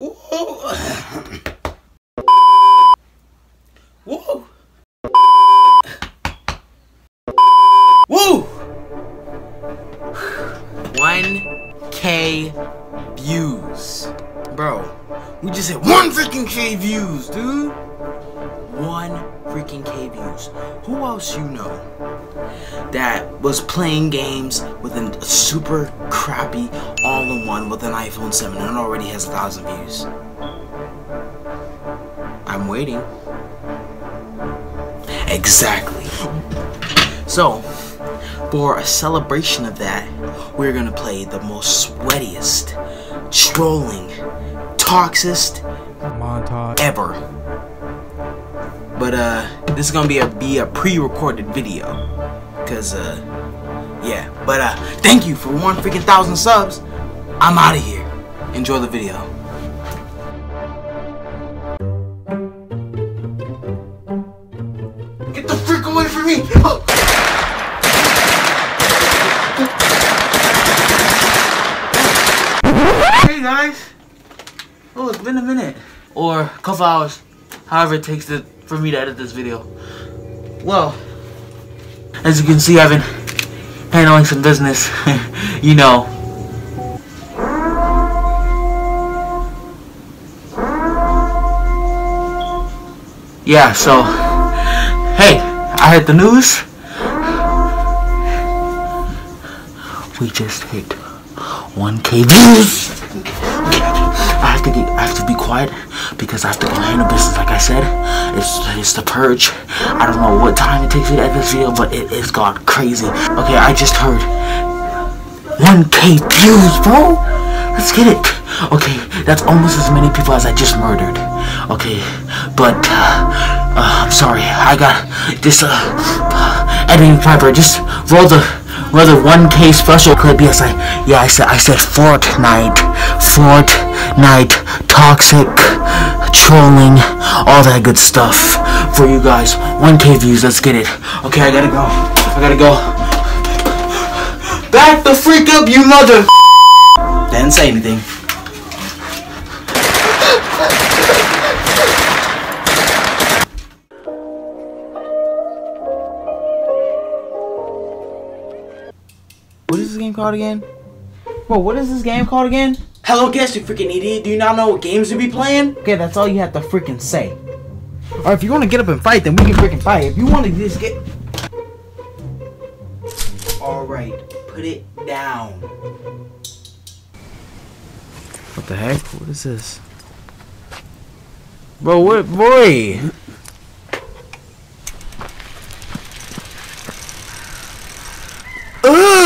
Whoa. Whoa. Woo! 1K views. Bro, we just hit one freaking K views, dude. One freaking K views. Who else you know that was playing games with a super crappy all-in-one with an iPhone 7 and already has a thousand views? I'm waiting. Exactly. So, for a celebration of that, we're gonna play the most sweatiest, trolling, toxicest montage ever. But uh, this is gonna be a be a pre-recorded video, cause uh, yeah. But uh, thank you for one freaking thousand subs. I'm out of here. Enjoy the video. Get the freak away from me! Oh. Hey guys! Oh, it's been a minute. Or a couple hours. However it takes to, for me to edit this video. Well, as you can see, I've been handling some business. you know. Yeah, so, hey, I heard the news. We just hit 1k views. I have to get, I have to be quiet because I have to go handle business. Like I said, it's it's the purge. I don't know what time it takes me to edit this video, but it is gone crazy. Okay, I just heard 1k views, bro. Let's get it. Okay, that's almost as many people as I just murdered. Okay, but uh, uh, I'm sorry. I got this uh, editing piper. Just roll the the 1k special clip. Yes, I yeah I said I said Fortnite, Fortnite, toxic, trolling, all that good stuff for you guys. 1k views. Let's get it. Okay, I gotta go. I gotta go. Back the freak up, you mother. Didn't say anything. Called again? Bro, what is this game called again? Hello, guest, you freaking idiot. Do you not know what games you be playing? Okay, that's all you have to freaking say. Or if you want to get up and fight, then we can freaking fight. If you want to just get... Alright, put it down. what the heck what is this bro what boy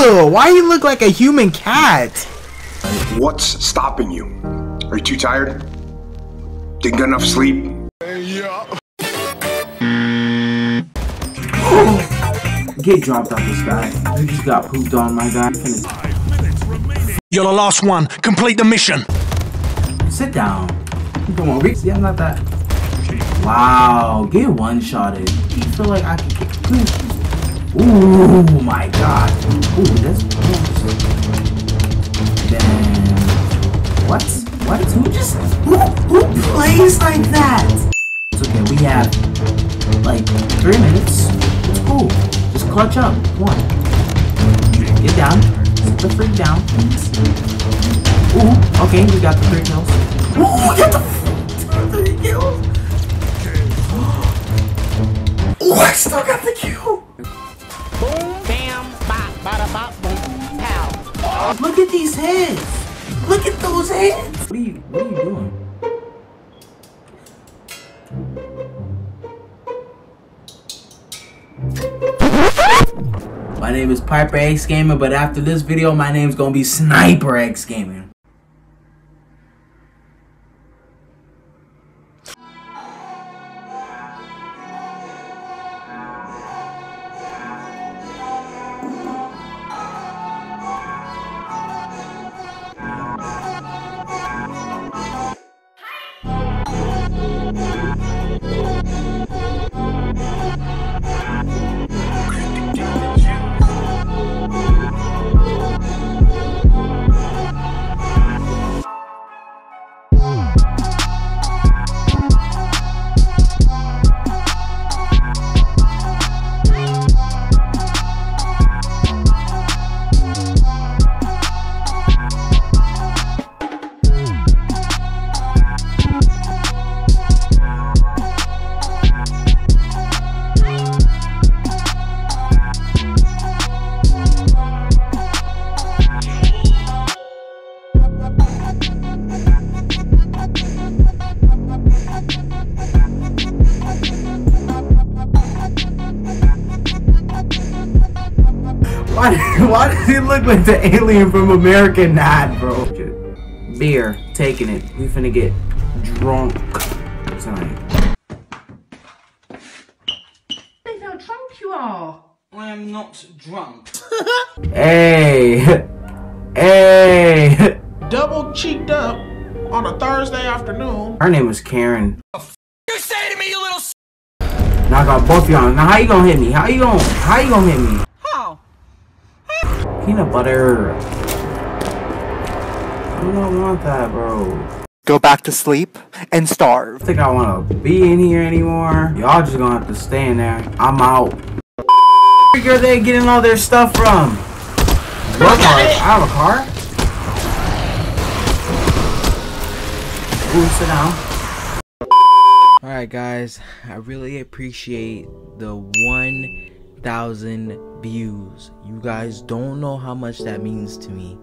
Ugh, why you look like a human cat? What's stopping you? Are you too tired? Didn't get enough sleep? Get dropped off this guy. You just got pooped on, my guy. You're the last one. Complete the mission. Sit down. Come on, Reese. Yeah, I'm not that. Wow, get one shotted. You feel like I can kick. Ooh, my god. Ooh, that's. Then. What? What? Who just. Who, who plays like that? It's okay, we have like three minutes. It's cool. Just clutch up. One. Get down. Sit the freak down. Ooh, okay, we got the three kills. Ooh, got the three kills. Ooh, I still got the kill. Look at these heads. Look at those heads. What are you, what are you doing? My name is Piper X Gaming, but after this video, my name's gonna be Sniper X Gaming. Why, why does he look like the alien from American Dad, bro? Beer, taking it. We finna get drunk tonight. Think how drunk you are. I am not drunk. Hey! Hey! double cheeked up on a Thursday afternoon. Her name is Karen. You say to me, you little Now I got both y'all. Now how you gonna hit me? How you gonna how you gonna hit me? How? Peanut butter. I don't want that, bro. Go back to sleep and starve. I starve. think I wanna be in here anymore. Y'all just gonna have to stay in there. I'm out. Where are they getting all their stuff from? What car? I have a car? Ooh, sit down. Alright guys, I really appreciate the 1000 views. You guys don't know how much that means to me.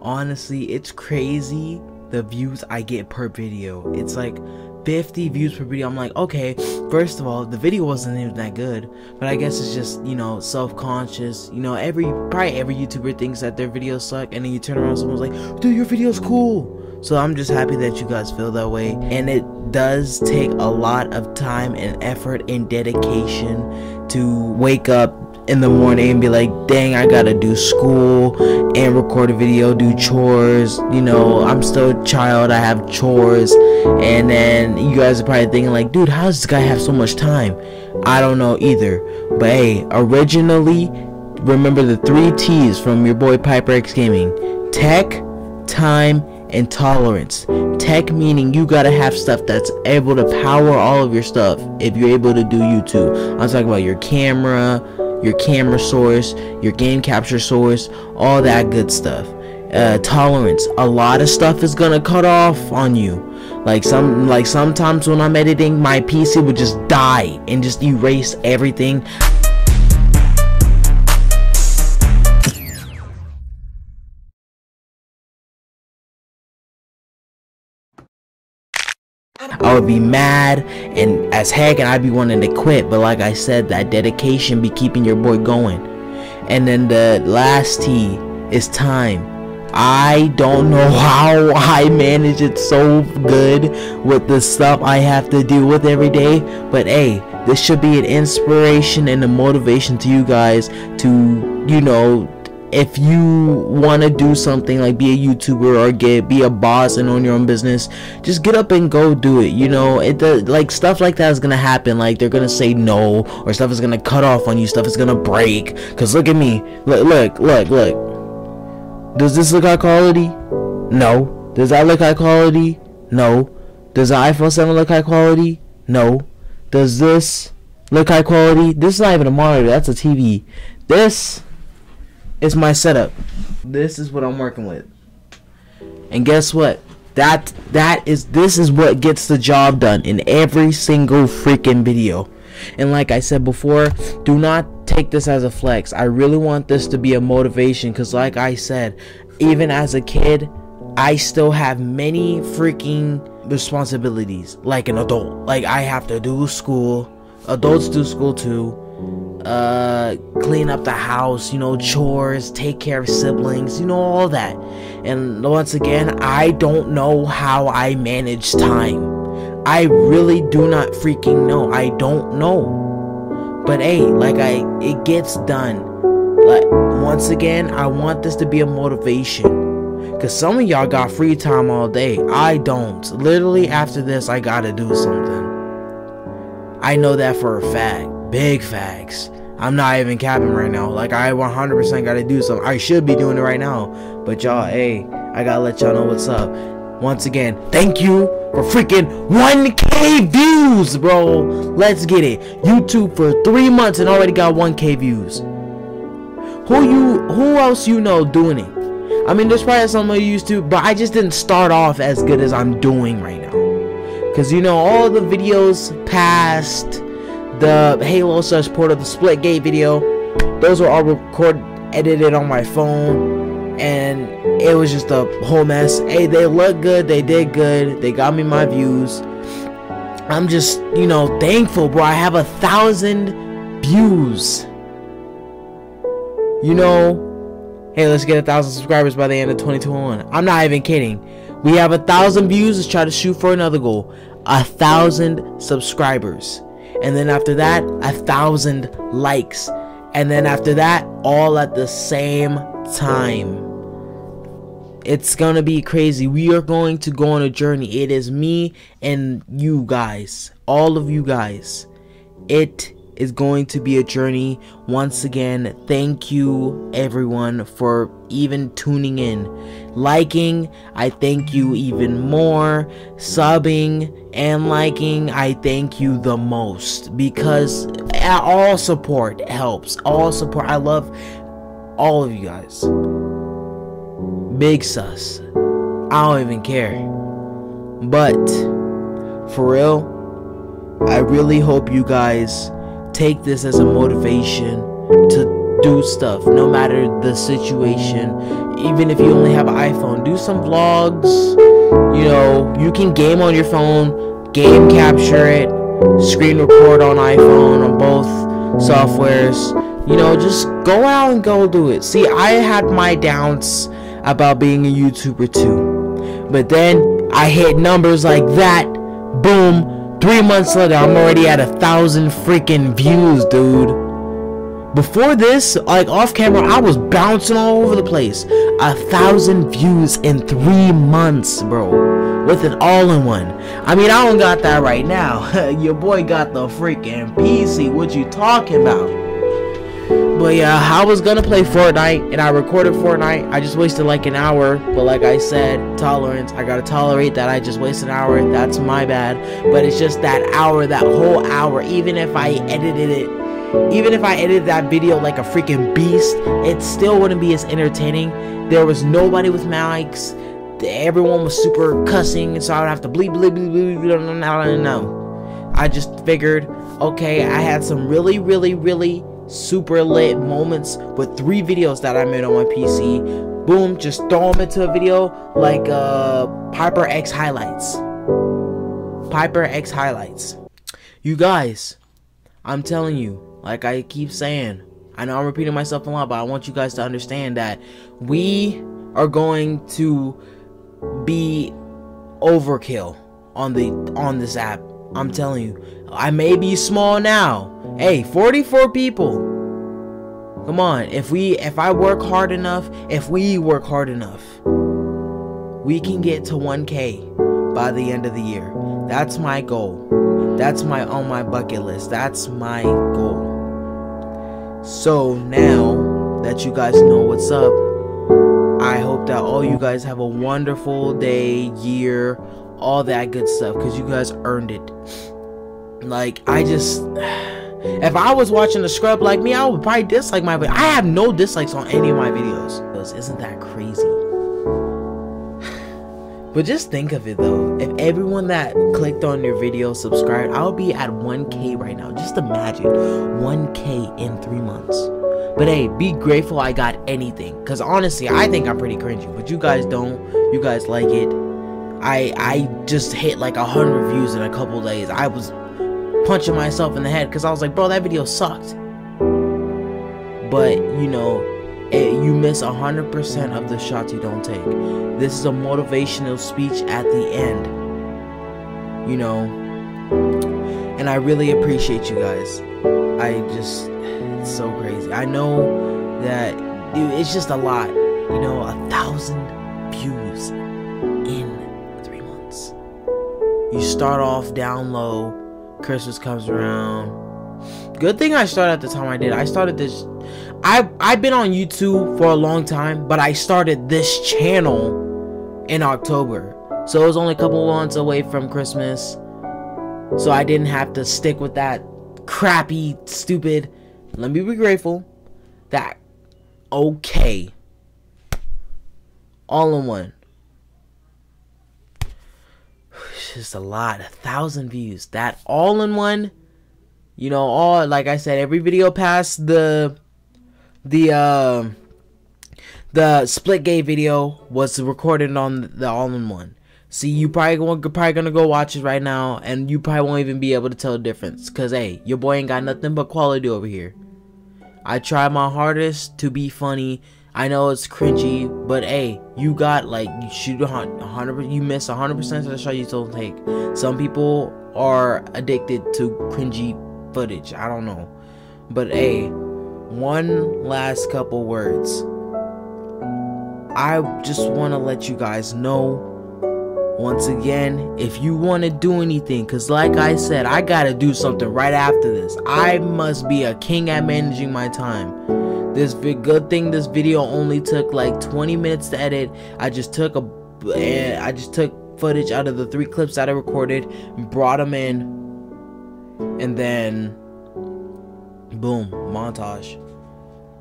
Honestly, it's crazy the views I get per video. It's like 50 views per video. I'm like, okay, first of all, the video wasn't even that good, but I guess it's just, you know, self-conscious. You know, every probably every YouTuber thinks that their videos suck and then you turn around someone's like, dude, your video's cool. So I'm just happy that you guys feel that way. And it does take a lot of time and effort and dedication to wake up in the morning and be like, dang, I gotta do school and record a video, do chores. You know, I'm still a child, I have chores. And then you guys are probably thinking, like, dude, how does this guy have so much time? I don't know either. But hey, originally, remember the three T's from your boy Piper X Gaming tech, time, and tolerance. Tech meaning you gotta have stuff that's able to power all of your stuff if you're able to do YouTube. I'm talking about your camera, your camera source, your game capture source, all that good stuff. Uh, tolerance. A lot of stuff is gonna cut off on you. Like some, like sometimes when I'm editing, my PC would just die and just erase everything. I would be mad and as heck and I'd be wanting to quit. But like I said, that dedication be keeping your boy going. And then the last T is time. I don't know how I manage it so good with the stuff I have to deal with every day. But hey, this should be an inspiration and a motivation to you guys to, you know, if you want to do something like be a YouTuber or get be a boss and own your own business, just get up and go do it. You know, it does like stuff like that is gonna happen. Like they're gonna say no, or stuff is gonna cut off on you. Stuff is gonna break. Cause look at me. Look, look, look, look. Does this look high quality? No. Does that look high quality? No. Does the iPhone 7 look high quality? No. Does this look high quality? This is not even a monitor. That's a TV. This is my setup. This is what I'm working with. And guess what? That that is this is what gets the job done in every single freaking video. And like I said before, do not take this as a flex. I really want this to be a motivation cuz like I said, even as a kid, I still have many freaking responsibilities like an adult. Like I have to do school. Adults do school too uh clean up the house you know chores take care of siblings you know all that. And once again i don't know how i manage time. I really do not freaking know. I don't know. But hey like i it gets done. Like once again i want this to be a motivation. Because some of y'all got free time all day. I don't. Literally after this i gotta do something. I know that for a fact big facts. I'm not even capping right now. Like I 100% gotta do something. I should be doing it right now. But y'all, hey, I gotta let y'all know what's up. Once again, thank you for freaking 1k views, bro. Let's get it. YouTube for three months and already got 1k views. Who you? Who else you know doing it? I mean, there's probably some of you used to, but I just didn't start off as good as I'm doing right now. Cause you know all the videos past the Halo slash of the Splitgate video, those were all recorded, edited on my phone, and it was just a whole mess. Hey, they look good, they did good, they got me my views. I'm just, you know, thankful, bro. I have a thousand views. you know, hey, let's get a thousand subscribers by the end of 2021. I'm not even kidding. We have a thousand views. Let's try to shoot for another goal. A thousand subscribers. And then after that, a thousand likes. And then after that, all at the same time. It's gonna be crazy. We are going to go on a journey. It is me and you guys. All of you guys. It is going to be a journey. Once again, thank you everyone for even tuning in. Liking, I thank you even more. Subbing and liking, I thank you the most because all support helps. All support. I love all of you guys. Big sus. I don't even care. But for real, I really hope you guys take this as a motivation to do stuff no matter the situation. Even if you only have an iphone do some vlogs. You know you can game on your phone game capture it screen record on iphone on both softwares. You know just go out and go do it. See i had my doubts about being a youtuber too. But then i hit numbers like that boom Three months later, I'm already at a thousand freaking views, dude. Before this, like off camera, I was bouncing all over the place. A thousand views in three months, bro. With an all-in-one. I mean, I don't got that right now. Your boy got the freaking PC. What you talking about? But yeah, I was gonna play Fortnite and I recorded Fortnite. I just wasted like an hour. But like I said, tolerance. I gotta tolerate that I just wasted an hour. That's my bad. But it's just that hour, that whole hour. Even if I edited it, even if I edited that video like a freaking beast, it still wouldn't be as entertaining. There was nobody with mics. Everyone was super cussing, so I would have to bleep, bleep, bleep, bleep, bleep, I don't know. I just figured, okay, I had some really, really, really super lit moments with three videos that I made on my PC. Boom, just throw them into a video like uh, Piper X highlights. Piper X highlights. You guys, I'm telling you, like I keep saying, I know I'm repeating myself a lot, but I want you guys to understand that we are going to be overkill on the on this app. I'm telling you, I may be small now, Hey, 44 people. Come on, if we if I work hard enough, if we work hard enough, we can get to 1k by the end of the year. That's my goal. That's my on my bucket list. That's my goal. So now that you guys know what's up, I hope that all you guys have a wonderful day, year, all that good stuff cuz you guys earned it. Like I just if I was watching the scrub like me, I would probably dislike my video. I have no dislikes on any of my videos. Isn't that crazy? But just think of it though. If everyone that clicked on your video subscribed, I would be at 1k right now. Just imagine 1k in three months. But hey, be grateful I got anything. Cause honestly, I think I'm pretty cringy. But you guys don't. You guys like it. I I just hit like a hundred views in a couple days. I was punching myself in the head because I was like, bro, that video sucked. But, you know, it, you miss a 100% of the shots you don't take. This is a motivational speech at the end. You know, and I really appreciate you guys. I just, it's so crazy. I know that it's just a lot. You know, a thousand views You start off down low Christmas comes around. Good thing I started at the time I did. I started this. I I've been on YouTube for a long time, but I started this channel in October, so it was only a couple months away from Christmas. So I didn't have to stick with that crappy, stupid. Let me be grateful. That okay. All in one. Just a lot. A thousand views. That all in one. You know, all like I said, every video past the the uh, the Splitgate video was recorded on the all in one. See, you probably going probably gonna go watch it right now, and you probably won't even be able to tell the difference. Cause hey, your boy ain't got nothing but quality over here. I try my hardest to be funny. I know it's cringy, but hey, you got like you shoot a hundred, you miss hundred percent of the shot you don't take. Some people are addicted to cringy footage. I don't know, but hey, one last couple words. I just want to let you guys know once again, if you want to do anything, because like I said, I got to do something right after this. I must be a king at managing my time. This good thing this video only took like 20 minutes to edit. I just took a eh, I just took footage out of the three clips that I recorded, brought them in, and then boom, montage.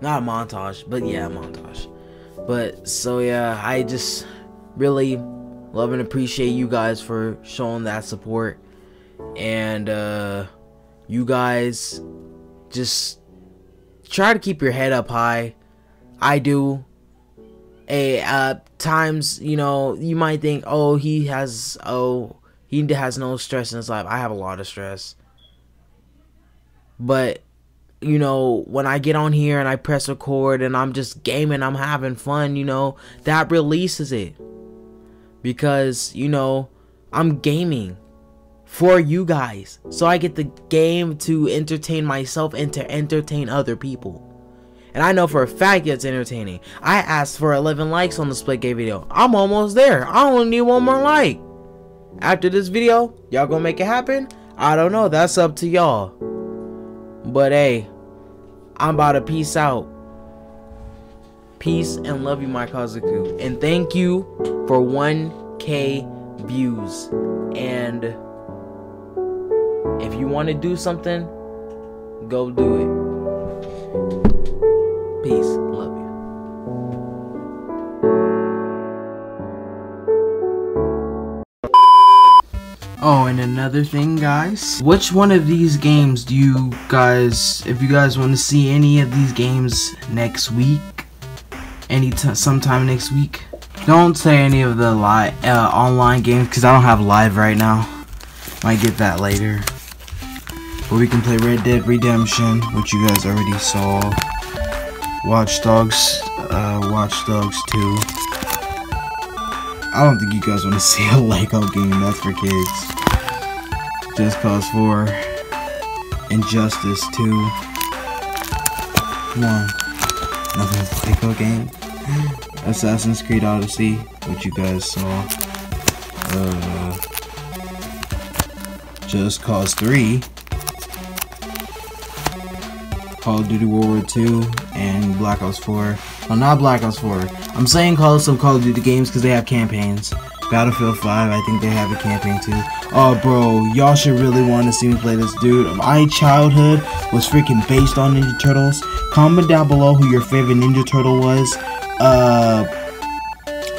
Not a montage, but yeah, montage. But so yeah, I just really love and appreciate you guys for showing that support. And uh you guys just try to keep your head up high. I do. A uh times, you know, you might think, "Oh, he has oh, he has no stress in his life." I have a lot of stress. But you know, when I get on here and I press record and I'm just gaming, I'm having fun, you know, that releases it because you know I'm gaming for you guys so I get the game to entertain myself and to entertain other people. And I know for a fact it's entertaining. I asked for 11 likes on the Splitgate video. I'm almost there. I only need one more like. After this video, y'all gonna make it happen? I don't know. That's up to y'all. But hey, I'm about to peace out. Peace and love you, my Kazoku. And thank you for 1k views. And if you want to do something, go do it. Peace. Love you. Oh, and another thing, guys. Which one of these games do you guys, if you guys want to see any of these games next week, any sometime next week. Don't say any of the live uh, online games because I don't have live right now. Might get that later. But we can play Red Dead Redemption, which you guys already saw. Watch Dogs, uh, Watch Dogs 2. I don't think you guys want to see a Lego game. That's for kids. Just Cause 4. Injustice 2. Come on. Another Lego game. Assassin's Creed Odyssey, which you guys saw. Uh, Just Cause 3. Call of Duty World War II, and Black Ops 4. Oh, not Black Ops 4. I'm saying Call some Call of Duty games because they have campaigns. Battlefield 5, I think they have a campaign too. Oh, bro, y'all should really want to see me play this, dude. My childhood was freaking based on Ninja Turtles. Comment down below who your favorite Ninja Turtle was. Uh,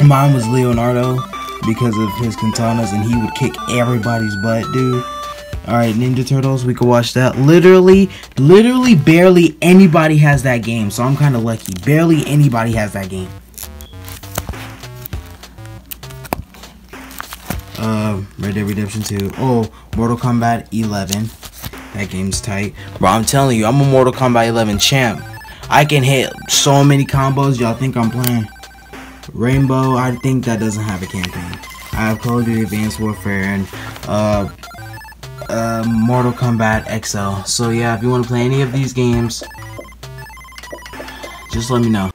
mine was Leonardo because of his katanas, and he would kick everybody's butt, dude. Alright, Ninja Turtles, we can watch that. Literally, literally barely anybody has that game, so I'm kind of lucky. Barely anybody has that game. Uh, Red Dead Redemption 2. Oh, Mortal Kombat 11. That game's tight. Bro, I'm telling you, I'm a Mortal Kombat 11 champ. I can hit so many combos, y'all think I'm playing. Rainbow, I think that doesn't have a campaign. I have Call of Duty Advanced Warfare and uh, uh, Mortal Kombat XL. So yeah, if you want to play any of these games, just let me know.